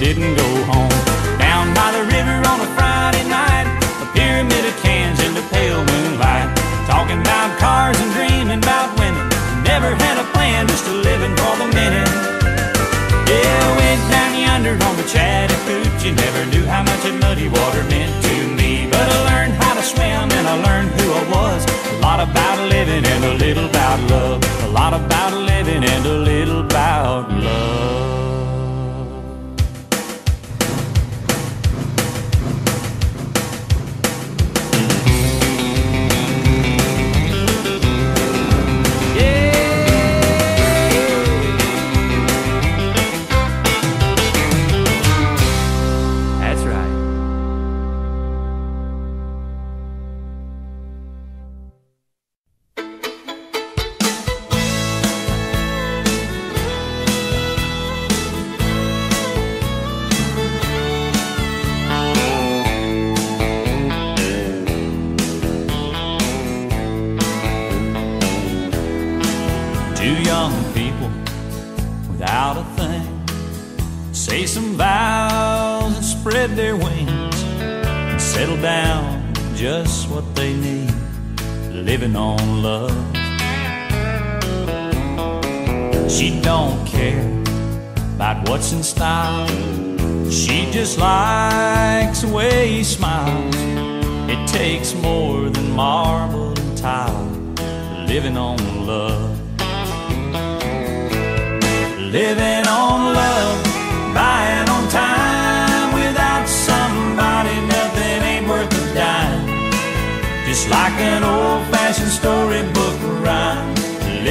didn't go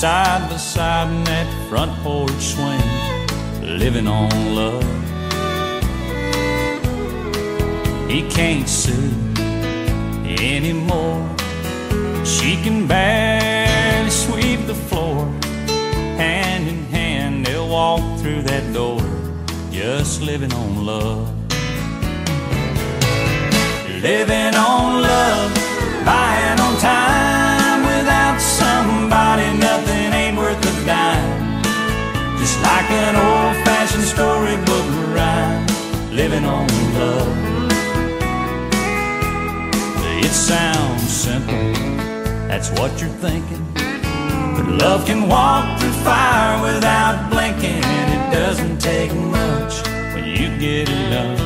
Side by side in that front porch swing, living on love. He can't sue anymore. She can barely sweep the floor. Hand in hand, they'll walk through that door, just living on love. Living on love, buying on time. Without somebody, like an old fashioned storybook rhyme, living on love. It sounds simple, that's what you're thinking. But love can walk through fire without blinking. It doesn't take much when you get enough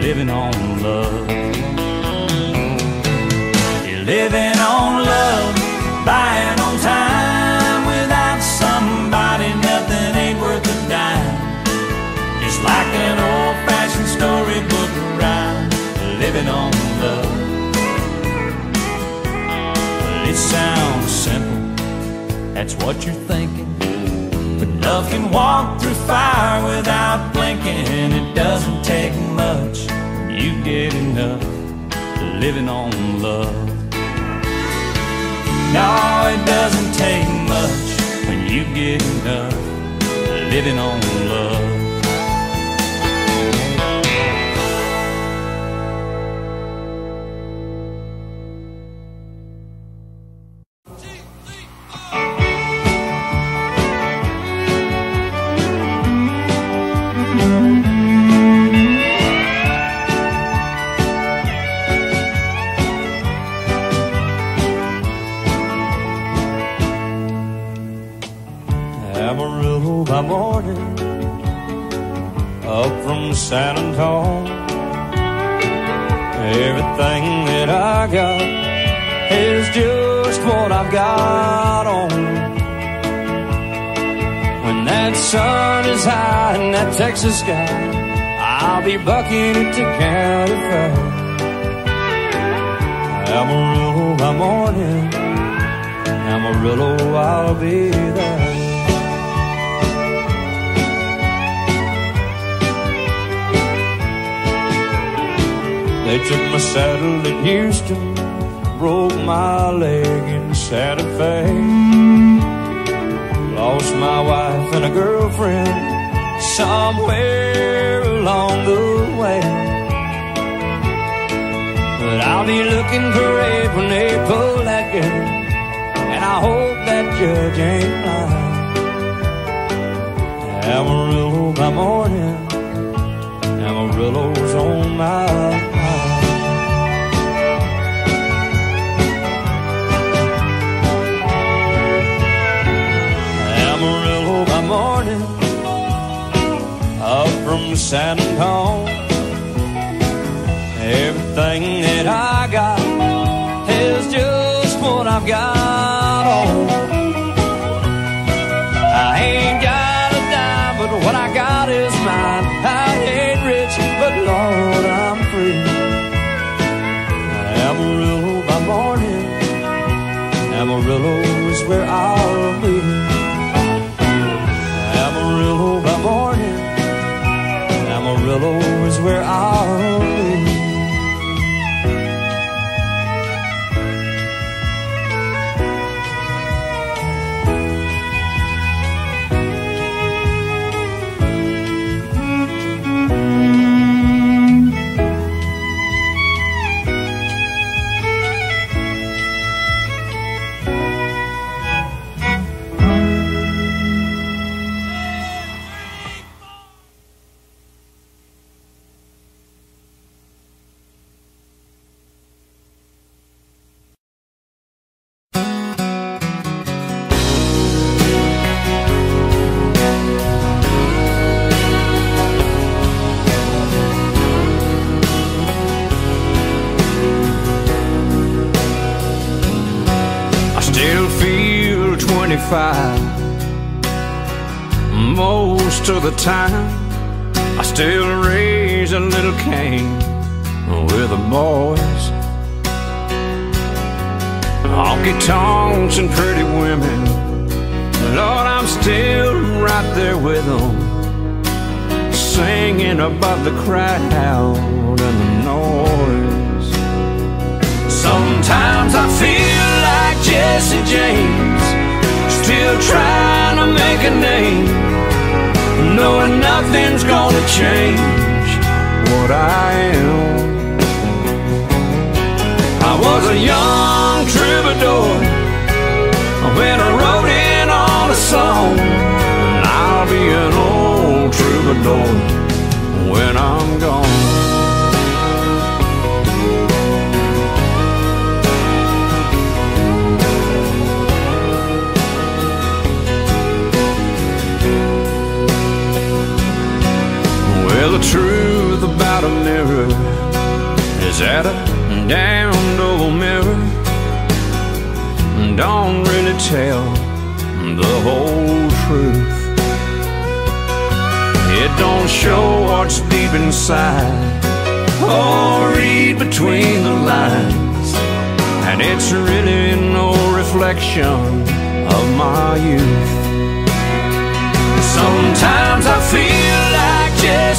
living on love. Living on love, buying on time. Dime. Just like an old fashioned storybook rhyme, living on love. Well, it sounds simple, that's what you're thinking. But love can walk through fire without blinking. It doesn't take much you get enough living on love. No, it doesn't take much when you get enough living on sky, I'll be bucking the county fair. Amarillo by morning, Amarillo, I'll be there. They took my saddle in Houston, broke my leg in Santa Fe. Lost my wife and a girlfriend somewhere along the way. But I'll be looking for when they pull that gun, and I hope that judge ain't lying. Amarillo by morning, Amarillo's on my San Antonio. Everything that I got is just what I've got on. I ain't got a dime, but what I got is mine. Amarillo is where I'll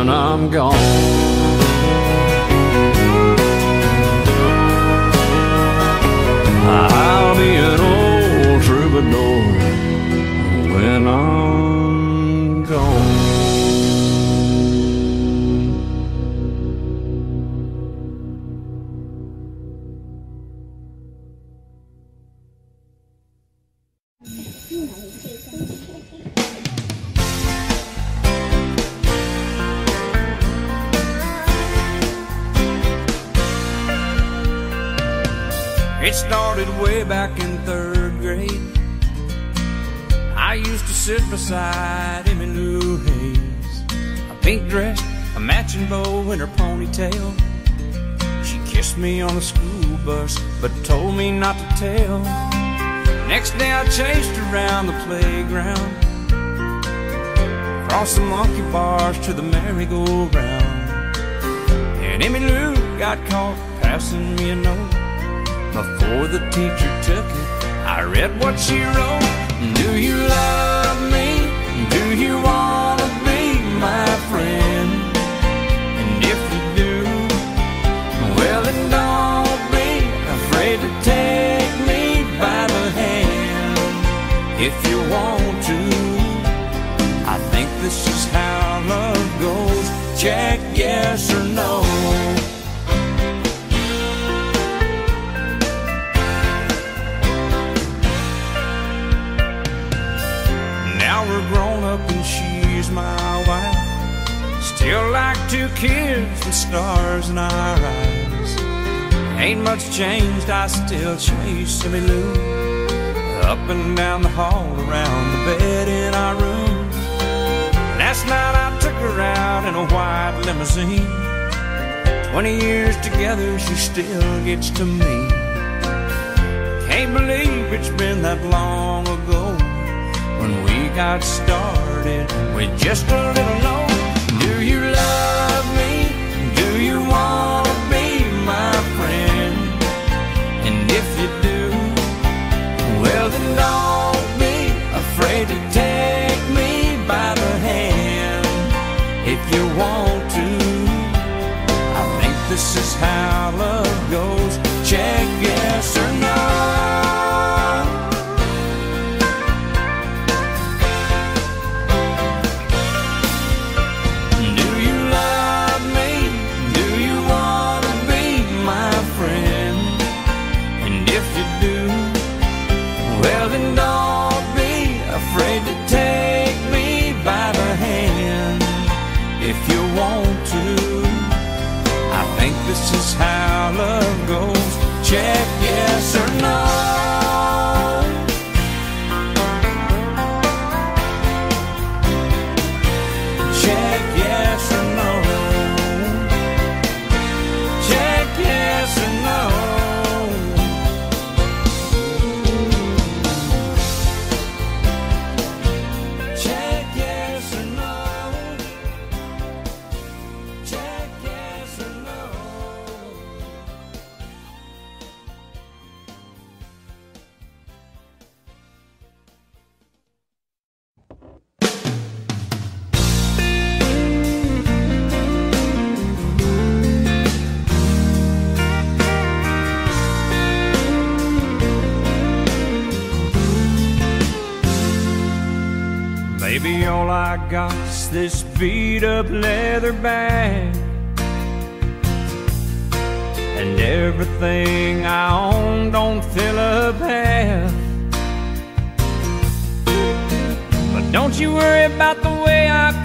when I'm gone. Way back in third grade. I used to sit beside Emmy Lou Hayes, a pink dress, a matching bow in her ponytail. She kissed me on the school bus, but told me not to tell. Next day I chased around the playground, across the monkey bars to the merry-go-round. And Emmy Lou got caught passing me a note. Before the teacher took it, I read what she wrote. Do you love me? Do you wanna be my friend? Two kids with stars in our eyes. Ain't much changed, I still chase Emmy Lou. Up and down the hall, around the bed in our room. Last night I took her out in a white limousine. Twenty years together, she still gets to me. Can't believe it's been that long ago when we got started with just a little note. You do, well then don't be afraid to take me by the hand. If you want to, I think this is how love goes. Check yes or no.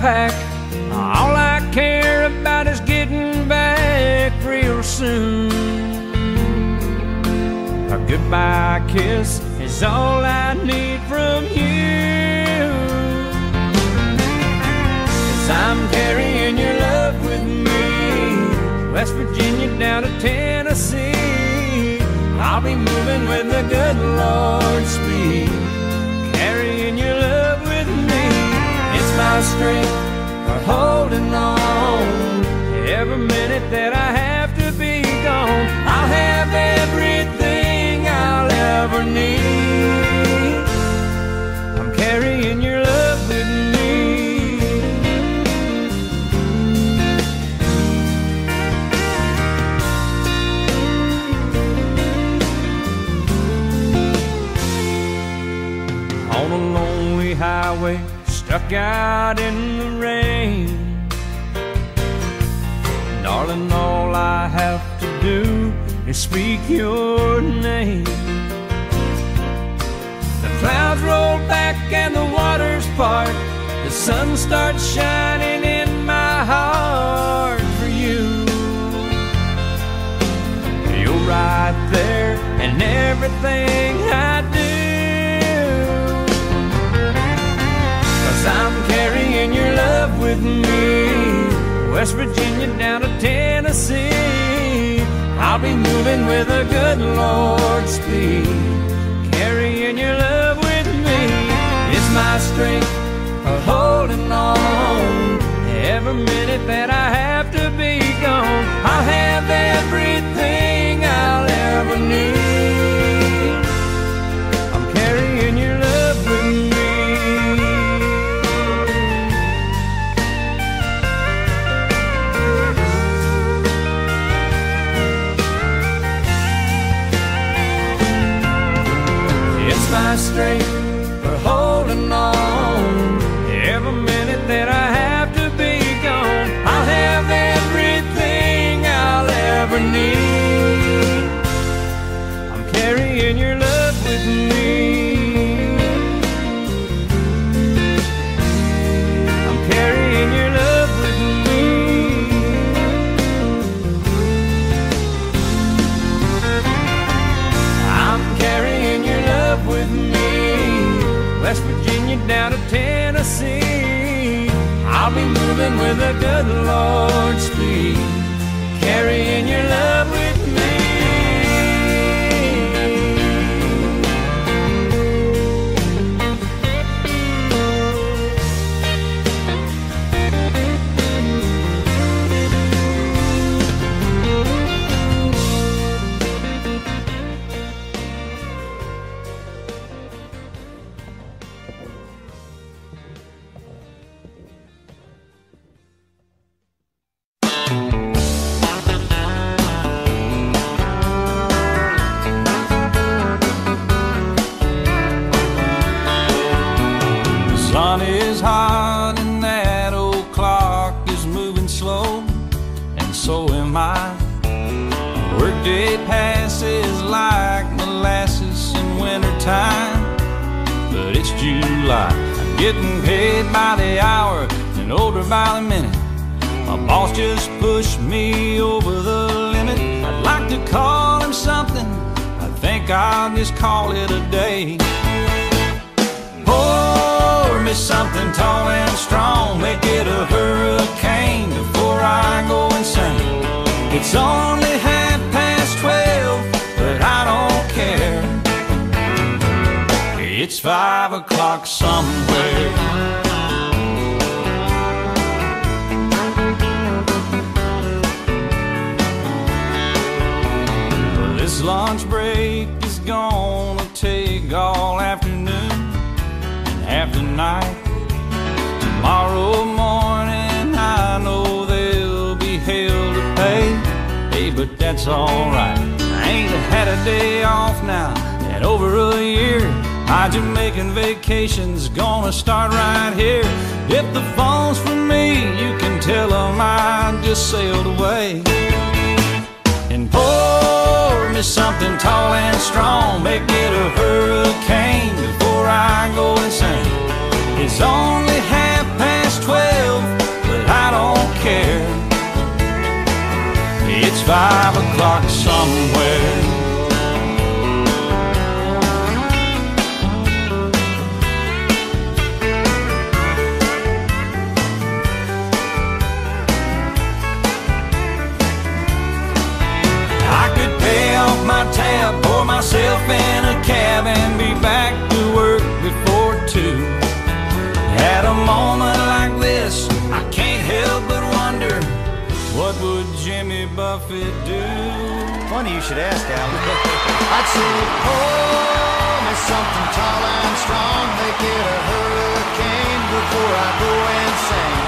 Pack. All I care about is getting back real soon. A goodbye kiss is all I need from you. Cause I'm carrying your love with me. West Virginia down to Tennessee. I'll be moving with the good Lord's speed. My strength for holding on. Every minute that I have to be gone, I'll have everything I'll ever need. Stuck out in the rain. Darling, all I have to do is speak your name. The clouds roll back and the waters part. The sun starts shining in my heart for you. You're right there in everything I with me. West Virginia down to Tennessee. I'll be moving with a good Lord speed. Carrying your love with me. It's my strength for holding on. Every minute that I have to be gone, I'll have everything strength and strong, make it a hurricane before I go insane. It's only half past twelve, but I don't care. It's five o'clock somewhere. In a cab, and be back to work before two. At a moment like this, I can't help but wonder what would Jimmy Buffett do? Funny you should ask, Al. I'd say, pour me something tall and strong, make it a hurricane before I go insane.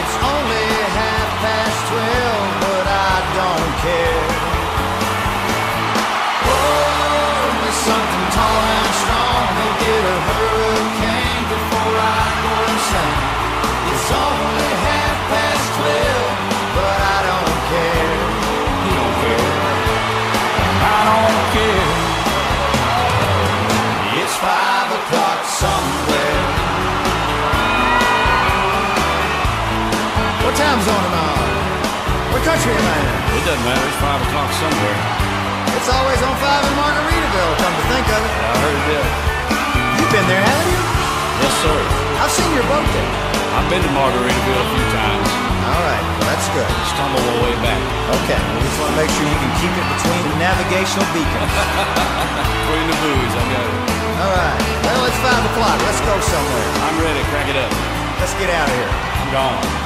It's only half past twelve, but I don't care. It a hurricane before I go insane. It's only half past twelve, but I don't care. Don't care. I don't care. It's five o'clock somewhere. What time zone am I on? What country am I in? It doesn't matter. It's five o'clock somewhere. It's always on five in Margaritaville, come to think of it. I heard that. Been there, haven't you? Yes, sir. I've seen your boat there. I've been to Margaritaville a few times. All right, well, that's good. Stumble my way back. Okay, we just want to make sure you can keep it between the navigational beacons. Between the buoys, I got it. All right, well, it's five o'clock. Let's go somewhere. I'm ready. Crack it up. Let's get out of here. I'm gone.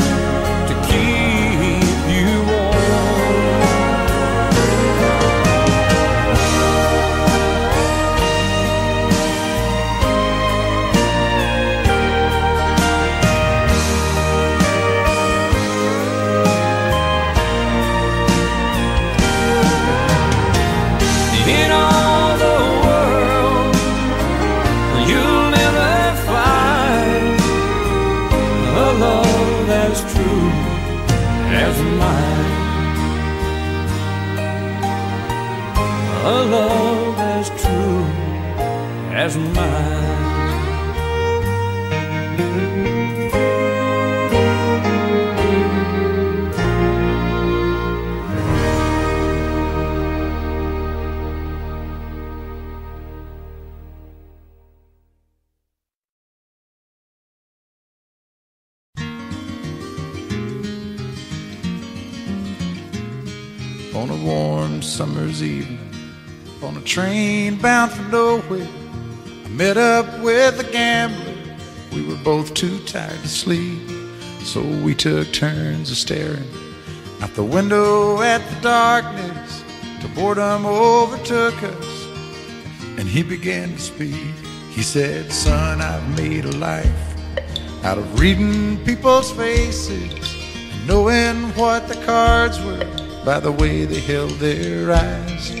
train bound for nowhere. I met up with a gambler. We were both too tired to sleep, so we took turns of staring out the window at the darkness. Till boredom overtook us, and he began to speak. He said, Son, I've made a life out of reading people's faces knowing what the cards were by the way they held their eyes.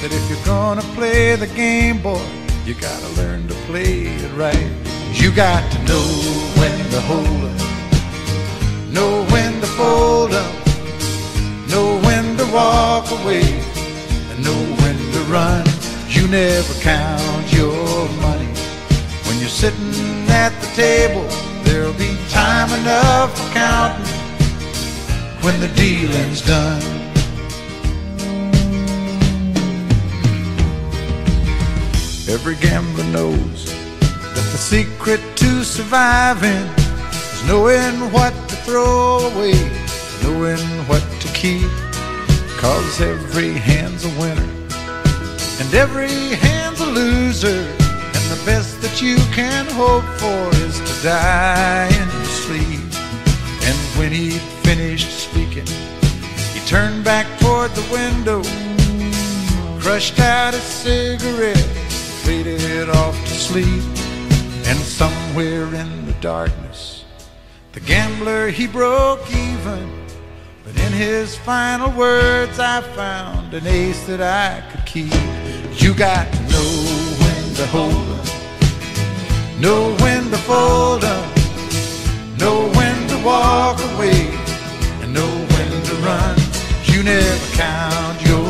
Said, if you're gonna play the game, boy, you gotta learn to play it right. You got to know when to hold up, know when to fold up, know when to walk away, and know when to run. You never count your money when you're sitting at the table. There'll be time enough for counting when the dealing's done. Every gambler knows that the secret to surviving is knowing what to throw away, knowing what to keep. Cause every hand's a winner and every hand's a loser. And the best that you can hope for is to die in your sleep. And when he finished speaking, he turned back toward the window, crushed out a cigarette, faded off to sleep. And somewhere in the darkness, the gambler he broke even. But in his final words, I found an ace that I could keep. You got to know when to hold up, know when to fold up, know when to walk away, and know when to run. You never count your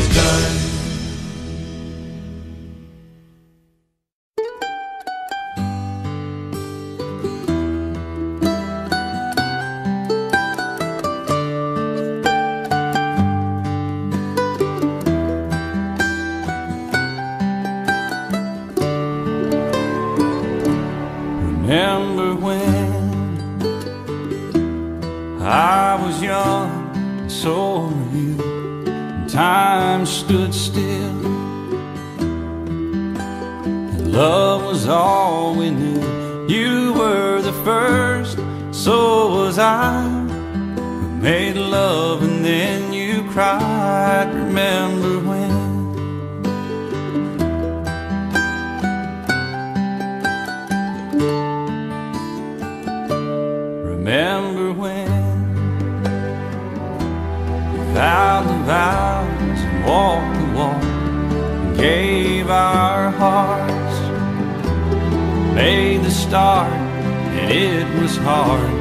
love was all we knew. You were the first, so was I. We made love and then you cried. Remember when? Remember when we vowed the vows and walked the walk gave our hearts, made the start, and it was hard.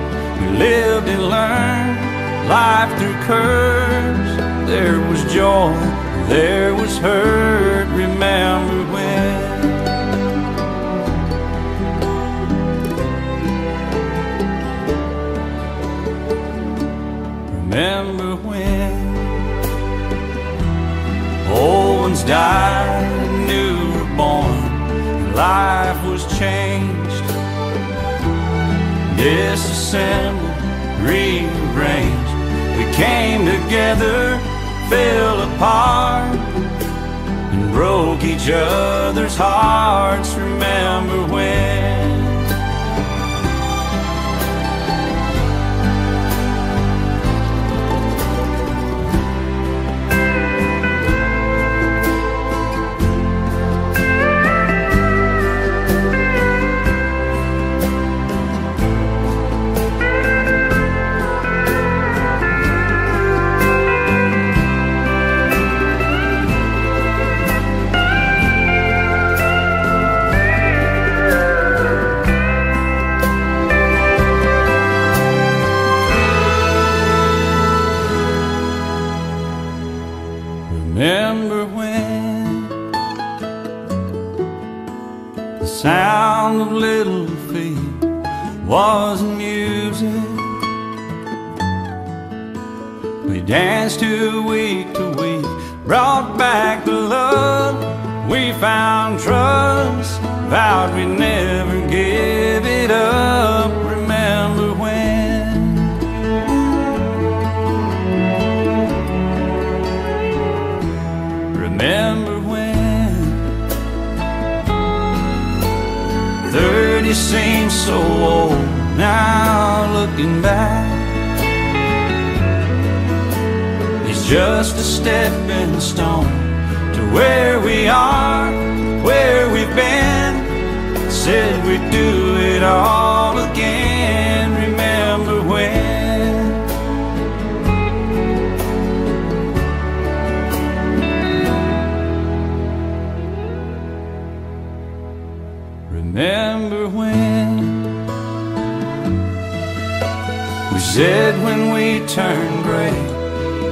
We lived and learned life through curves. There was joy, there was hurt. Remember when? Remember when old ones died and new were born, life changed, disassembled, rearranged. We came together, fell apart, and broke each other's hearts. Remember when? Danced to week to week, brought back the love. We found trust, vowed we'd never give it up. Remember when? Remember when 30 seems so old just a stepping stone to where we are, where we've been. Said we'd do it all again Remember when? Remember when? We said when we turn gray,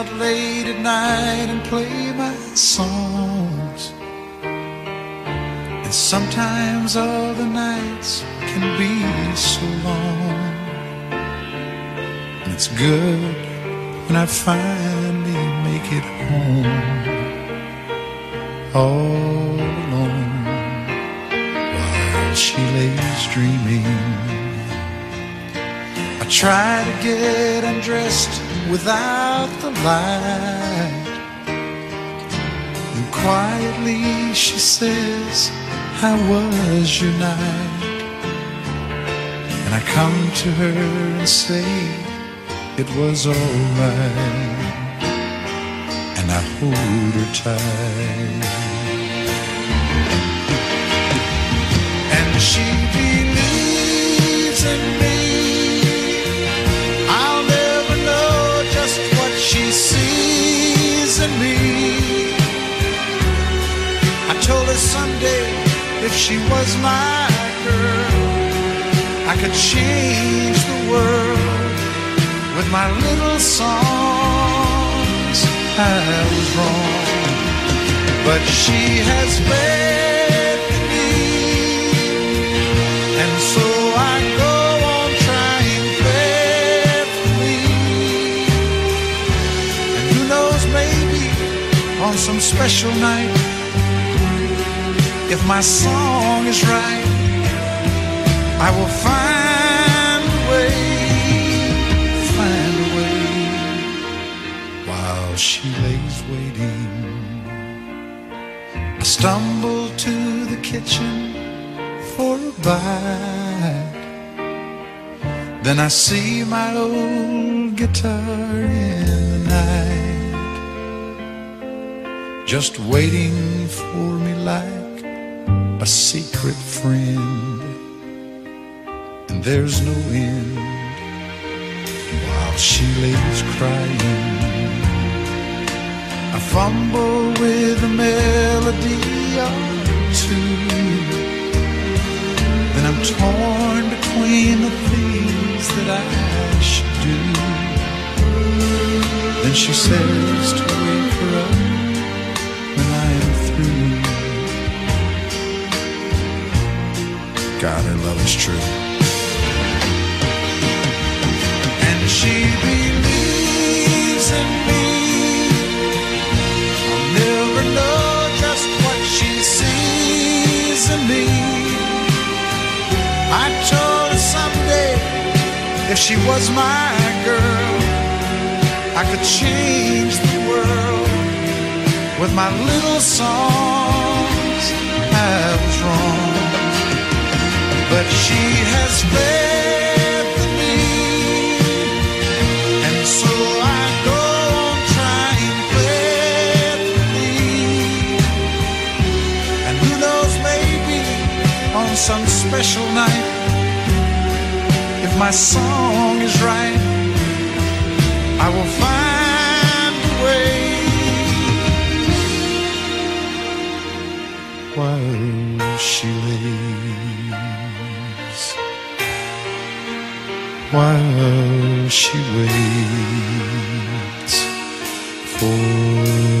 out late at night and play my songs. And sometimes all the nights can be so long. And it's good when I finally make it home. All alone while she lays dreaming. I try to get undressed without the light. And quietly she says, How was your night? And I come to her and say it was alright. And I hold her tight. And she believes in me. Told her someday if she was my girl, I could change the world with my little songs. I was wrong, but she has faith me, and so I go on trying faithfully. And who knows, maybe on some special night, if my song is right, I will find a way, find a way, while she lays waiting. I stumble to the kitchen for a bite. Then I see my old guitar in the night, just waiting for me like a secret friend. And there's no end while she lays crying. I fumble with a melody or two. Then I'm torn between the things that I should do. Then she says to wake her up God, her love is true. And she believes in me. I'll never know just what she sees in me. I told her someday if she was my girl, I could change the world with my little songs. I was wrong, but she has faith in me, and so I go on trying faithfully. And who knows, maybe on some special night, if my song is right, I will find while she waits for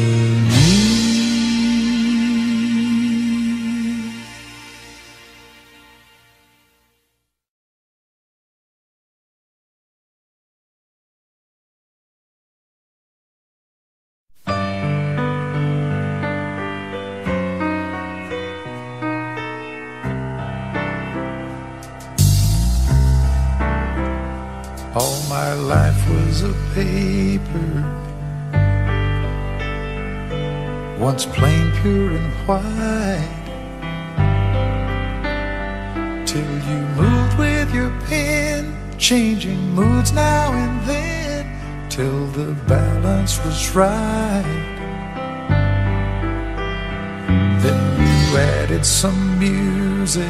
was right. Then you added some music.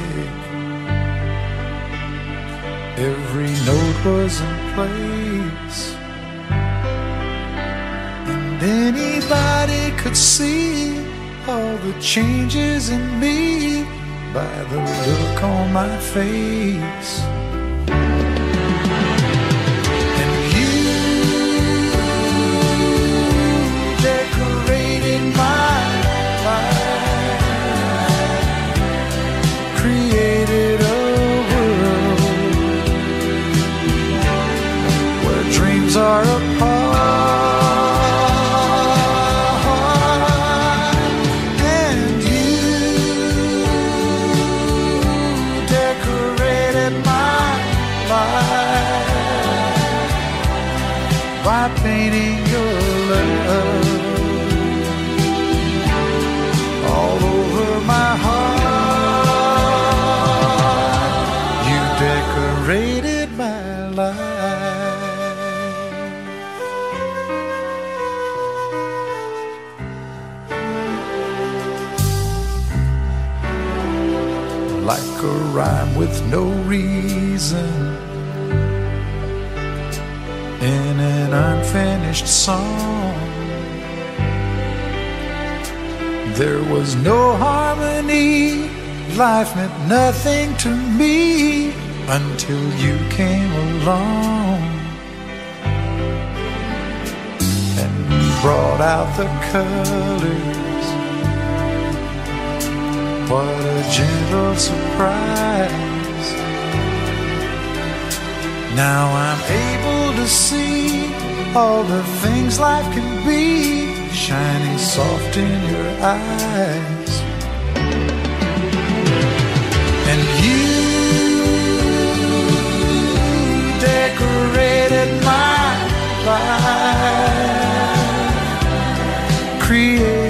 Every note was in place. And anybody could see all the changes in me by the look on my face. by painting your love all over my heart. You decorated my life like a rhyme with no reason unfinished song. There was no harmony, life meant nothing to me until you came along and brought out the colors. What a gentle surprise. Now I'm able to see all the things life can be shining soft in your eyes. And you decorated my life, created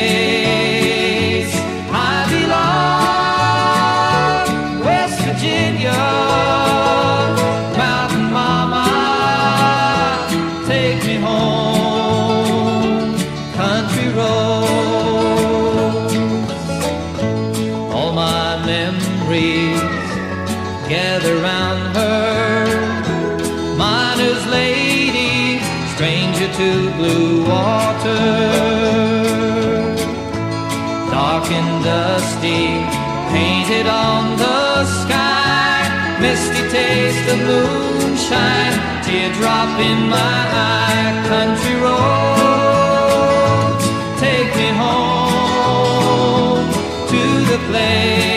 of moonshine, teardrop in my eye, country roads, take me home to the place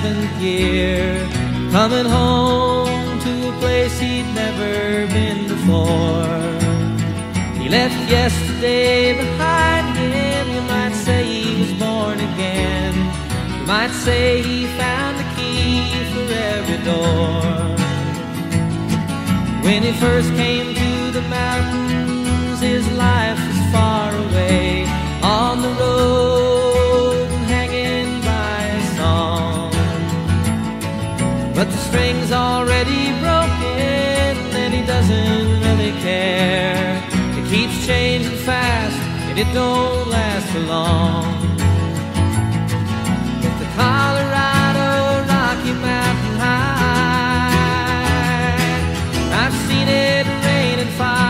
27th year, coming home to a place he'd never been before. He left yesterday behind him, you might say he was born again. You might say he found the key for every door. When he first came string's already broken, and he doesn't really care. It keeps changing fast, and it don't last for long. If the Colorado Rocky Mountain High, I've seen it rain and fire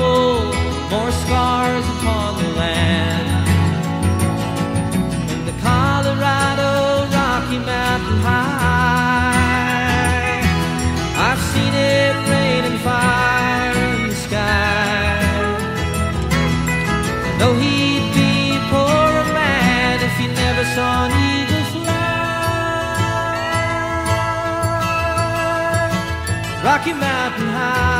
people, more scars upon the land. In the Colorado Rocky Mountain High, I've seen it rain and fire in the sky. Though he'd be a man if he never saw an eagle fly. Rocky Mountain High,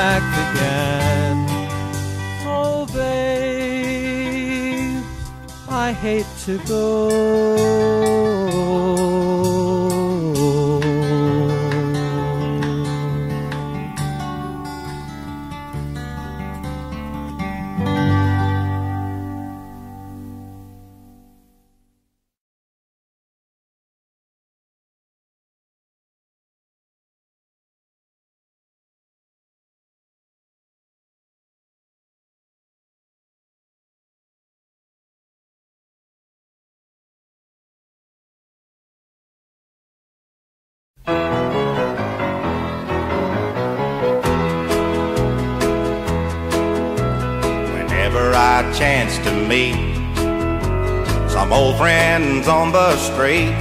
back again. Oh, babe, I hate to go. Chance to meet some old friends on the street,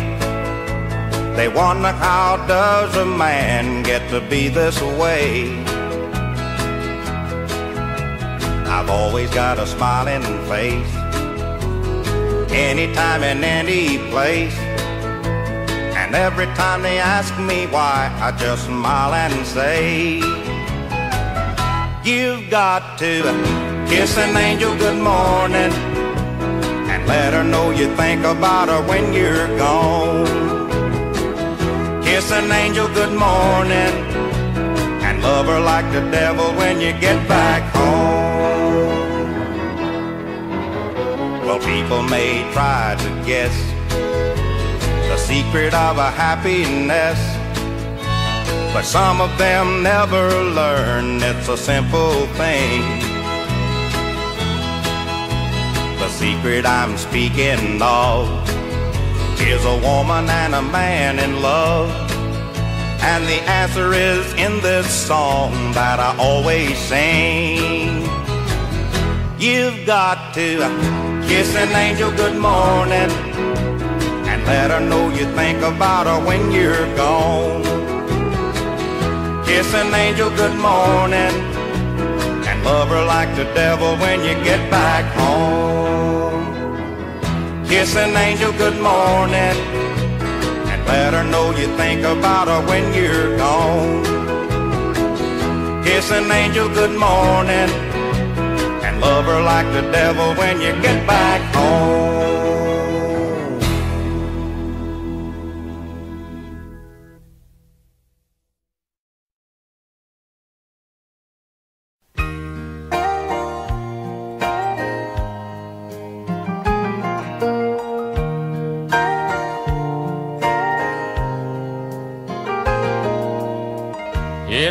they wonder how does a man get to be this way? I've always got a smiling face, anytime and any place. And every time they ask me why, I just smile and say, You've got to kiss an angel good morning and let her know you think about her when you're gone. Kiss an angel good morning and love her like the devil when you get back home. Well, people may try to guess the secret of a happiness. But some of them never learn it's a simple thing. The secret I'm speaking of is a woman and a man in love. And the answer is in this song that I always sing. You've got to kiss an angel good morning and let her know you think about her when you're gone. Kiss an angel good morning and love her like the devil when you get back home. Kiss an angel good morning and let her know you think about her when you're gone. Kiss an angel good morning and love her like the devil when you get back home.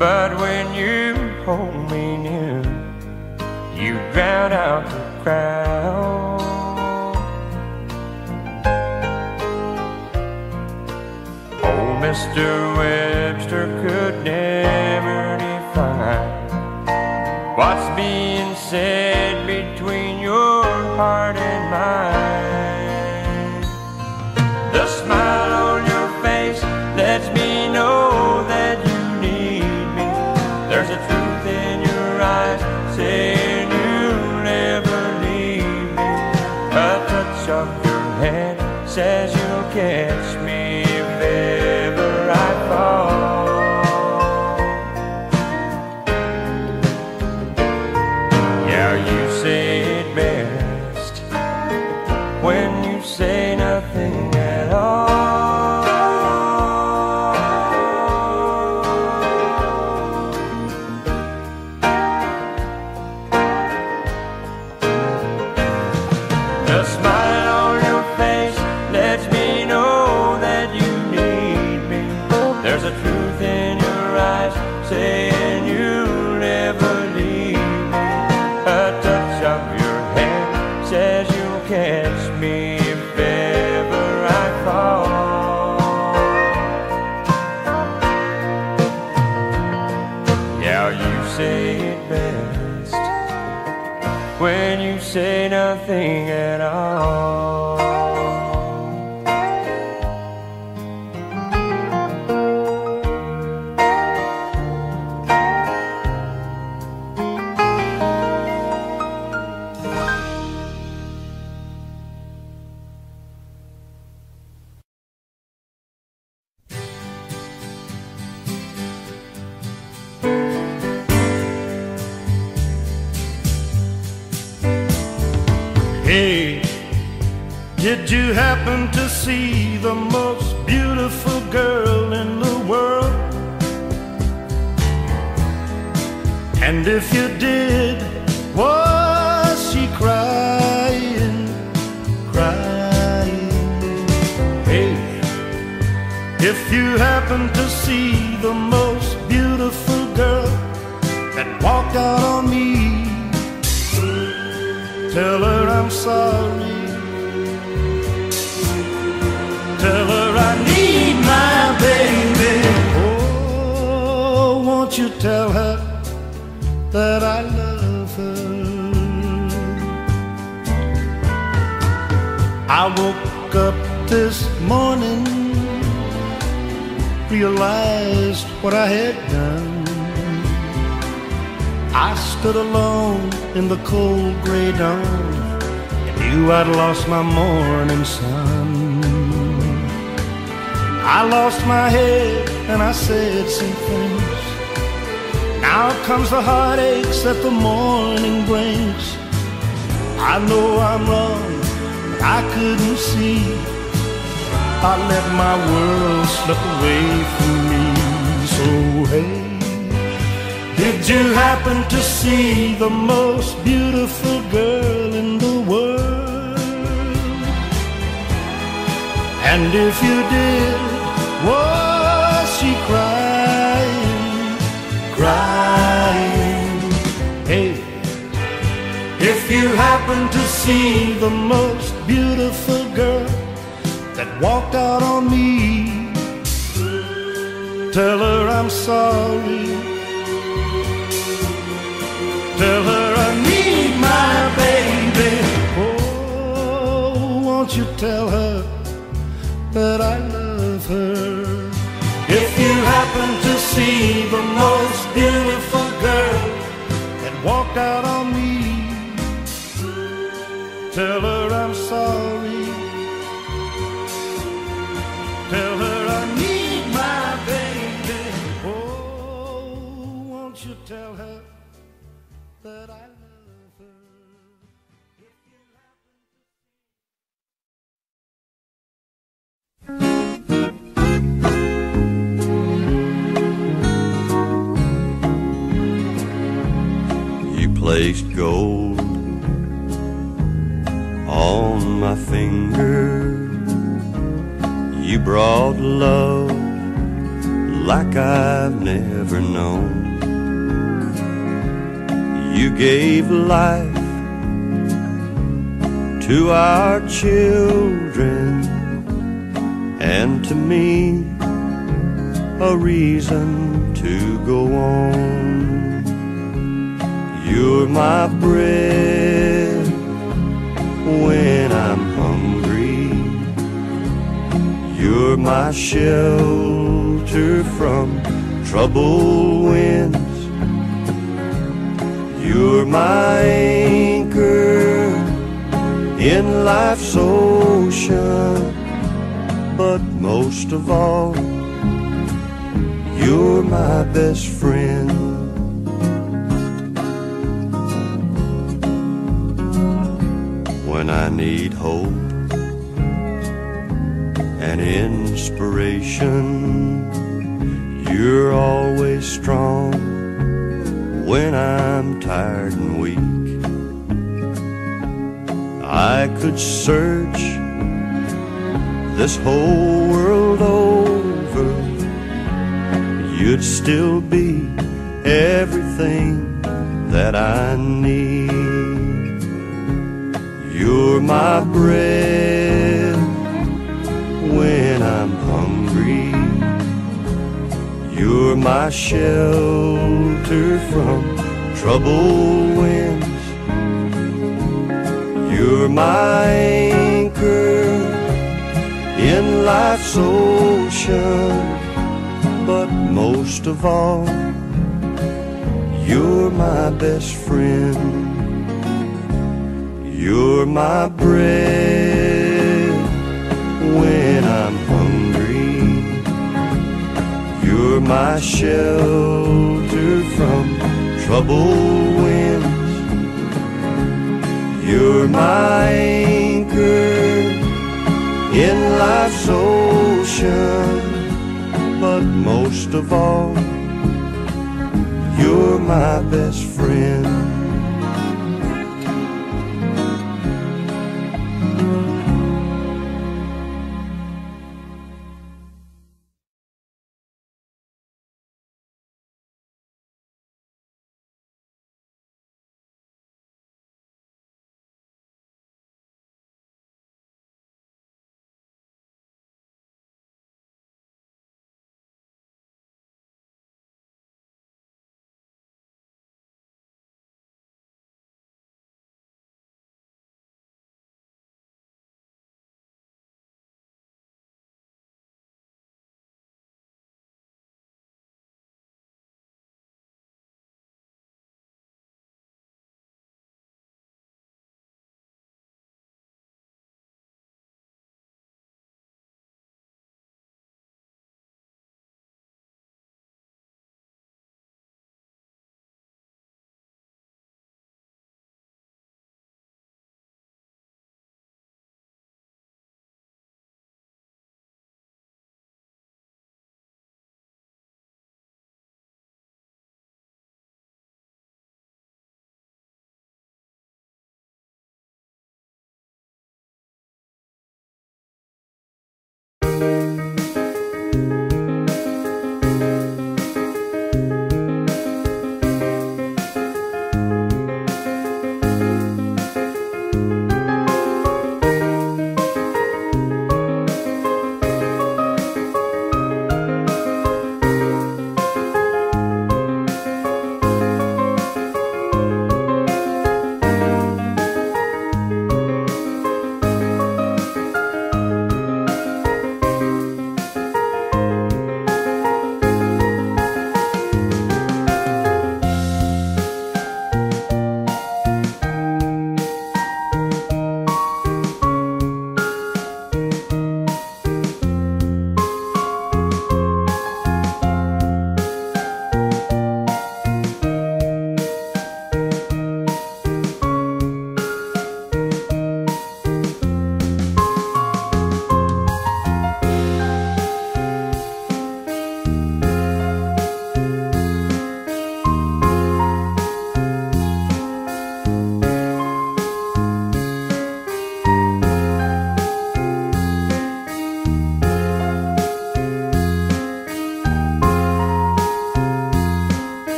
But when you hold me near, you drown out the crowd. Oh, Mr. Webster could never define what's being said between your heart and mine. Catch me I'd lost my morning sun. I lost my head and I said some things. Now comes the heartaches that the morning brings. I know I'm wrong, but I couldn't see. I let my world slip away from me. So hey. Did you happen to see the most beautiful girl in the world? And if you did, was she crying, crying? Hey, if you happen to see the most beautiful girl that walked out on me, tell her I'm sorry. Tell her I need my baby. Oh, won't you tell her that I love her? If you happen to see the most beautiful girl that walked out on me, tell her I'm sorry. Gave life to our children and to me a reason to go on. You're my bread when I'm hungry. You're my shelter from trouble winds. You're my anchor in life's ocean. But most of all, you're my best friend. when I need hope and inspiration. You're always strong when I'm tired and weak. I could search this whole world over, you'd still be everything that I need. You're my bread You're my shelter from troubled winds. You're my anchor in life's ocean. But most of all, you're my best friend. You're my bread when You're my shelter from troubled winds. You're my anchor in life's ocean. But most of all, you're my best friend.